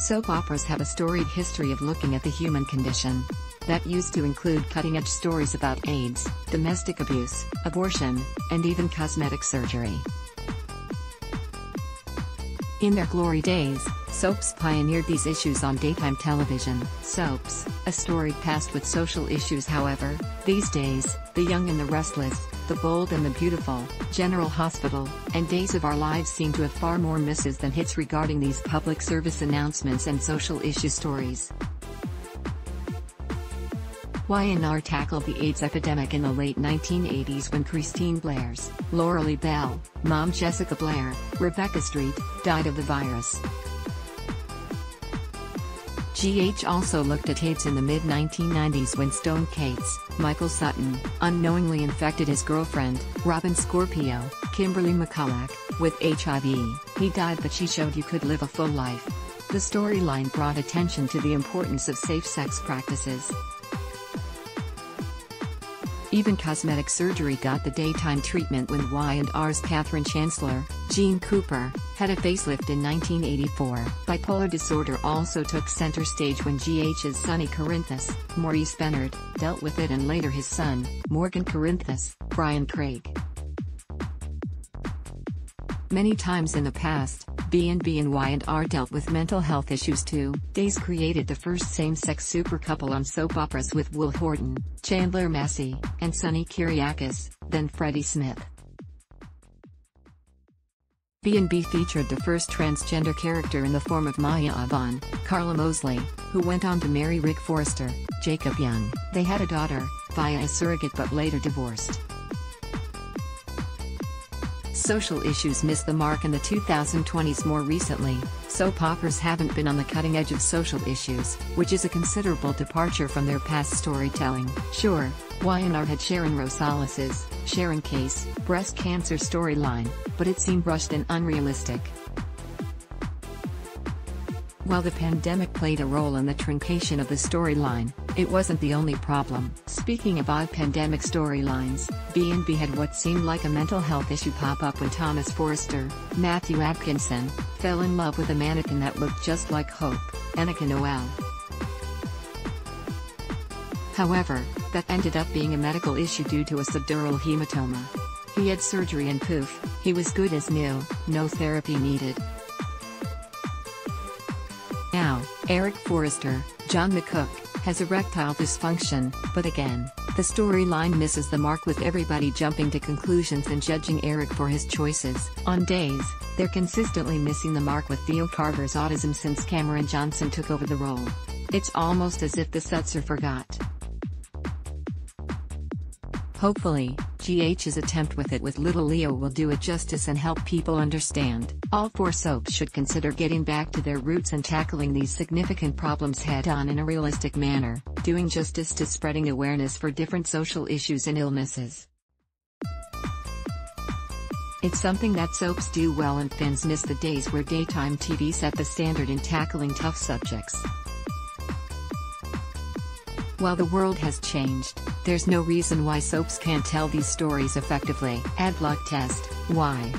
Soap operas have a storied history of looking at the human condition. That used to include cutting-edge stories about AIDS, domestic abuse, abortion, and even cosmetic surgery. In their glory days, soaps pioneered these issues on daytime television. Soaps, a storied past with social issues however, these days, The Young and the Restless, The Bold and the Beautiful, General Hospital, and Days of Our Lives seem to have far more misses than hits regarding these public service announcements and social issue stories. Y&R tackled the AIDS epidemic in the late 1980s when Christine Blair's, Lauralee Bell, mom Jessica Blair, Rebecca Street, died of the virus. GH also looked at AIDS in the mid-1990s when Stone Cates, Michael Sutton, unknowingly infected his girlfriend, Robin Scorpio, Kimberly McCullough, with HIV. He died but she showed you could live a full life. The storyline brought attention to the importance of safe sex practices, even cosmetic surgery got the daytime treatment when Y&R's Catherine Chancellor, Jeanne Cooper, had a facelift in 1984. Bipolar disorder also took center stage when GH's Sonny Corinthos, Maurice Benard, dealt with it and later his son, Morgan Corinthos, Bryan Craig. Many times in the past, B&B and Y&R dealt with mental health issues too. Days created the first same-sex super couple on soap operas with Will Horton, Chandler Massey, and Sonny Kiriakis, then Freddie Smith. B&B featured the first transgender character in the form of Maya Avant, Karla Mosley, who went on to marry Rick Forrester, Jacob Young. They had a daughter, via a surrogate but later divorced. Social issues missed the mark in the 2020s more recently, soap operas haven't been on the cutting edge of social issues, which is a considerable departure from their past storytelling. Sure, Y&R had Sharon Rosales' Sharon Case, breast cancer storyline, but it seemed rushed and unrealistic. While the pandemic played a role in the truncation of the storyline, it wasn't the only problem. Speaking of odd pandemic storylines, B&B had what seemed like a mental health issue pop up when Thomas Forrester, Matthew Atkinson, fell in love with a mannequin that looked just like Hope, Annika Noelle. However, that ended up being a medical issue due to a subdural hematoma. He had surgery and poof, he was good as new, no therapy needed. Now, Eric Forrester, John McCook, has erectile dysfunction, but again, the storyline misses the mark with everybody jumping to conclusions and judging Eric for his choices. On days, they're consistently missing the mark with Theo Carver's autism since Cameron Johnson took over the role. It's almost as if the Setzer forgot. Hopefully, GH's attempt with it with Little Leo will do it justice and help people understand. All four soaps should consider getting back to their roots and tackling these significant problems head-on in a realistic manner, doing justice to spreading awareness for different social issues and illnesses. It's something that soaps do well and fans miss the days where daytime TV set the standard in tackling tough subjects. While the world has changed, there's no reason why soaps can't tell these stories effectively. Ad block test, why?